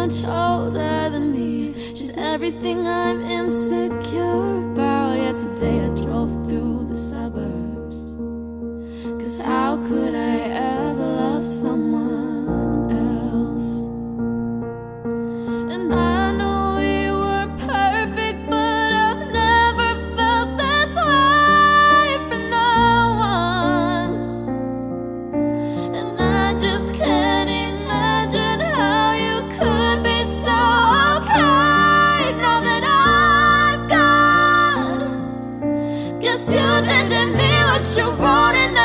much older than me. She's everything I'm insecure about. Yet today I drove through the suburbs. Cause how could I ever love someone Guess you didn't me what you wrote in